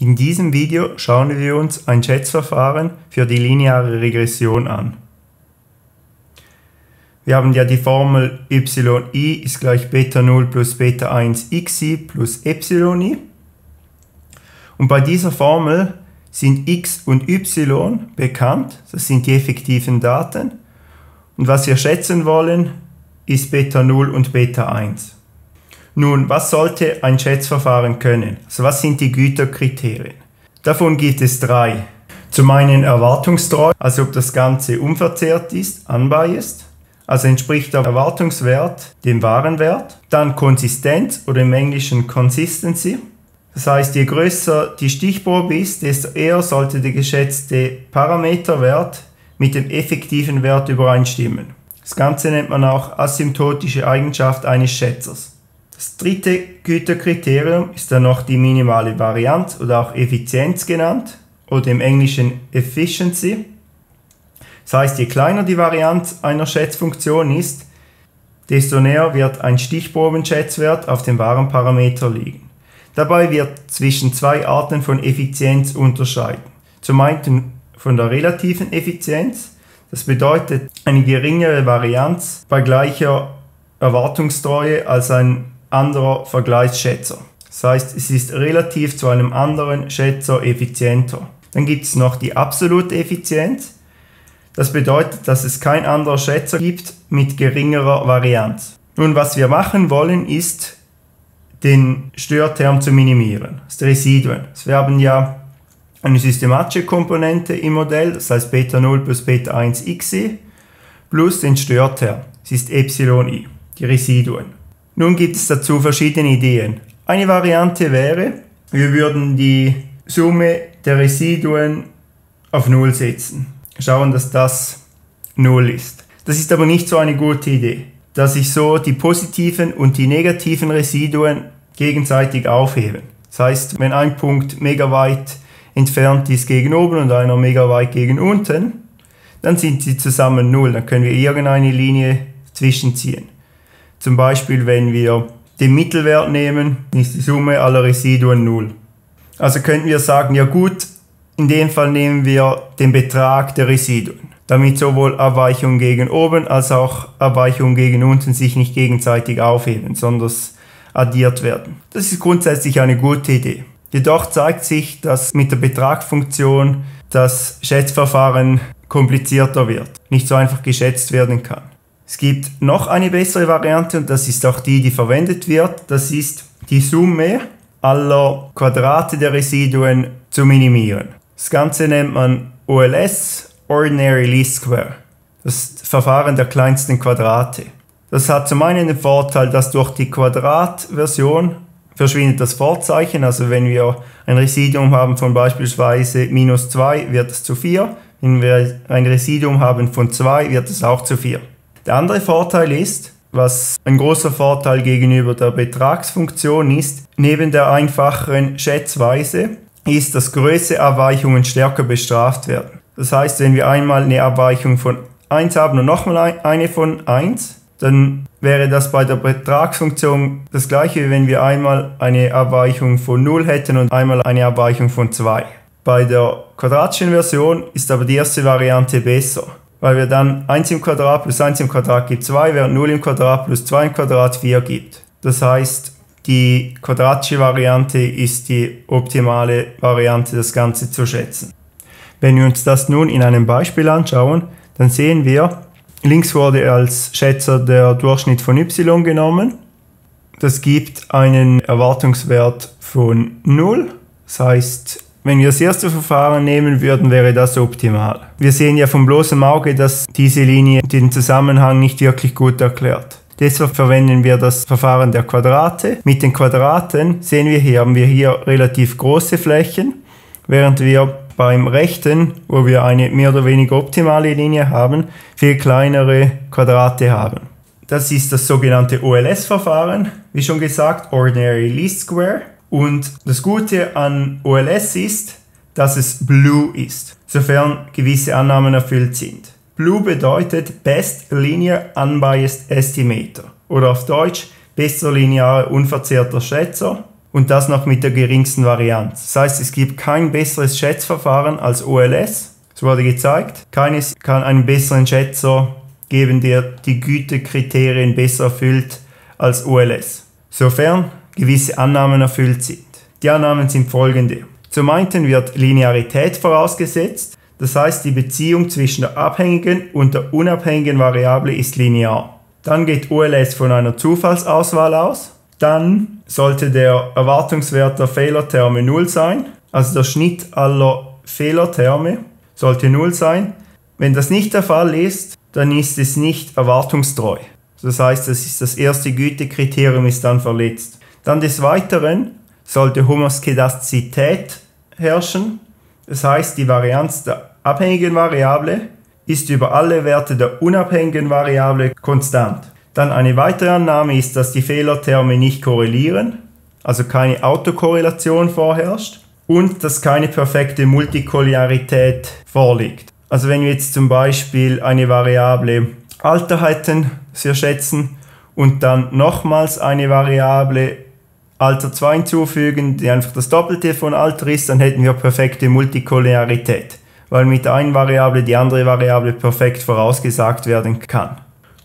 In diesem Video schauen wir uns ein Schätzverfahren für die lineare Regression an. Wir haben ja die Formel yi ist gleich beta 0 plus beta 1 xi plus epsilon Und bei dieser Formel sind x und y bekannt, das sind die effektiven Daten. Und was wir schätzen wollen, ist beta 0 und beta 1. Nun, was sollte ein Schätzverfahren können? Also was sind die Güterkriterien? Davon gibt es drei. Zum einen erwartungstreu, also ob das Ganze unverzerrt ist, unbiased, also entspricht der Erwartungswert dem wahren Wert. Dann Konsistenz oder im Englischen Consistency. Das heißt, je größer die Stichprobe ist, desto eher sollte der geschätzte Parameterwert mit dem effektiven Wert übereinstimmen. Das Ganze nennt man auch asymptotische Eigenschaft eines Schätzers. Das dritte Güterkriterium ist dann noch die minimale Varianz oder auch Effizienz genannt oder im Englischen Efficiency. Das heißt, je kleiner die Varianz einer Schätzfunktion ist, desto näher wird ein Stichprobenschätzwert auf dem wahren Parameter liegen. Dabei wird zwischen zwei Arten von Effizienz unterscheiden. Zum einen von der relativen Effizienz, das bedeutet eine geringere Varianz bei gleicher Erwartungstreue als ein anderer Vergleichsschätzer. Das heißt, es ist relativ zu einem anderen Schätzer effizienter. Dann gibt es noch die absolute Effizienz. Das bedeutet, dass es kein anderer Schätzer gibt mit geringerer Varianz. Nun, was wir machen wollen, ist, den Störterm zu minimieren, das Residuen. Wir haben ja eine systematische Komponente im Modell, das heißt Beta 0 plus Beta 1 xi, plus den Störterm, das ist Epsilon i, die Residuen. Nun gibt es dazu verschiedene Ideen. Eine Variante wäre, wir würden die Summe der Residuen auf 0 setzen. Schauen, dass das 0 ist. Das ist aber nicht so eine gute Idee, dass sich so die positiven und die negativen Residuen gegenseitig aufheben. Das heißt, wenn ein Punkt mega weit entfernt ist gegen oben und einer mega weit gegen unten, dann sind sie zusammen 0. Dann können wir irgendeine Linie zwischenziehen. Zum Beispiel, wenn wir den Mittelwert nehmen, ist die Summe aller Residuen 0. Also könnten wir sagen, ja gut, in dem Fall nehmen wir den Betrag der Residuen, damit sowohl Abweichungen gegen oben als auch Abweichungen gegen unten sich nicht gegenseitig aufheben, sondern addiert werden. Das ist grundsätzlich eine gute Idee. Jedoch zeigt sich, dass mit der Betragsfunktion das Schätzverfahren komplizierter wird, nicht so einfach geschätzt werden kann. Es gibt noch eine bessere Variante und das ist auch die, die verwendet wird. Das ist die Summe aller Quadrate der Residuen zu minimieren. Das Ganze nennt man OLS, Ordinary Least Square. Das Verfahren der kleinsten Quadrate. Das hat zum einen den Vorteil, dass durch die Quadratversion verschwindet das Vorzeichen. Also wenn wir ein Residuum haben von beispielsweise minus 2, wird es zu 4. Wenn wir ein Residuum haben von 2, wird es auch zu 4. Der andere Vorteil ist, was ein großer Vorteil gegenüber der Betragsfunktion ist, neben der einfachen Schätzweise, ist, dass größere Abweichungen stärker bestraft werden. Das heißt, wenn wir einmal eine Abweichung von 1 haben und nochmal eine von 1, dann wäre das bei der Betragsfunktion das gleiche, wie wenn wir einmal eine Abweichung von 0 hätten und einmal eine Abweichung von 2. Bei der quadratischen Version ist aber die erste Variante besser weil wir dann 1 im Quadrat plus 1 im Quadrat gibt 2, während 0 im Quadrat plus 2 im Quadrat 4 gibt. Das heißt, die quadratische Variante ist die optimale Variante, das Ganze zu schätzen. Wenn wir uns das nun in einem Beispiel anschauen, dann sehen wir, links wurde als Schätzer der Durchschnitt von y genommen. Das gibt einen Erwartungswert von 0. Das heißt, wenn wir das erste Verfahren nehmen würden, wäre das optimal. Wir sehen ja vom bloßen Auge, dass diese Linie den Zusammenhang nicht wirklich gut erklärt. Deshalb verwenden wir das Verfahren der Quadrate. Mit den Quadraten sehen wir hier, haben wir hier relativ große Flächen, während wir beim rechten, wo wir eine mehr oder weniger optimale Linie haben, viel kleinere Quadrate haben. Das ist das sogenannte OLS-Verfahren, wie schon gesagt, Ordinary Least Square. Und das Gute an OLS ist, dass es Blue ist, sofern gewisse Annahmen erfüllt sind. Blue bedeutet Best Linear Unbiased Estimator oder auf Deutsch bester lineare unverzerrter Schätzer. und das noch mit der geringsten Varianz. Das heißt, es gibt kein besseres Schätzverfahren als OLS. Es wurde gezeigt, keines kann einen besseren Schätzer geben, der die Gütekriterien besser erfüllt als OLS, sofern gewisse Annahmen erfüllt sind. Die Annahmen sind folgende. Zum einen wird Linearität vorausgesetzt, das heißt die Beziehung zwischen der abhängigen und der unabhängigen Variable ist linear. Dann geht OLS von einer Zufallsauswahl aus. Dann sollte der Erwartungswert der Fehlerterme 0 sein, also der Schnitt aller Fehlerterme sollte 0 sein. Wenn das nicht der Fall ist, dann ist es nicht erwartungstreu. Das heißt, das ist das erste Gütekriterium ist dann verletzt. Dann des Weiteren sollte Homoskedastizität herrschen. Das heißt, die Varianz der abhängigen Variable ist über alle Werte der unabhängigen Variable konstant. Dann eine weitere Annahme ist, dass die Fehlerterme nicht korrelieren, also keine Autokorrelation vorherrscht und dass keine perfekte Multikolliarität vorliegt. Also wenn wir jetzt zum Beispiel eine Variable Alter hätten, sehr schätzen, und dann nochmals eine Variable Alter 2 hinzufügen, die einfach das Doppelte von Alter ist, dann hätten wir perfekte Multikolliarität, weil mit der einen Variable die andere Variable perfekt vorausgesagt werden kann.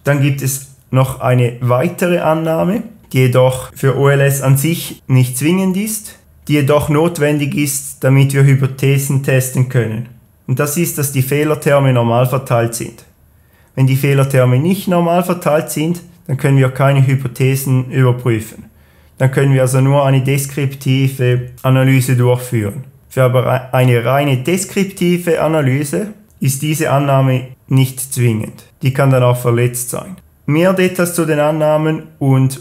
Dann gibt es noch eine weitere Annahme, die jedoch für OLS an sich nicht zwingend ist, die jedoch notwendig ist, damit wir Hypothesen testen können. Und das ist, dass die Fehlerterme normal verteilt sind. Wenn die Fehlerterme nicht normal verteilt sind, dann können wir keine Hypothesen überprüfen dann können wir also nur eine deskriptive Analyse durchführen. Für aber eine reine deskriptive Analyse ist diese Annahme nicht zwingend. Die kann dann auch verletzt sein. Mehr Details zu den Annahmen und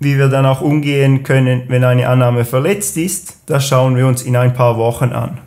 wie wir dann auch umgehen können, wenn eine Annahme verletzt ist, das schauen wir uns in ein paar Wochen an.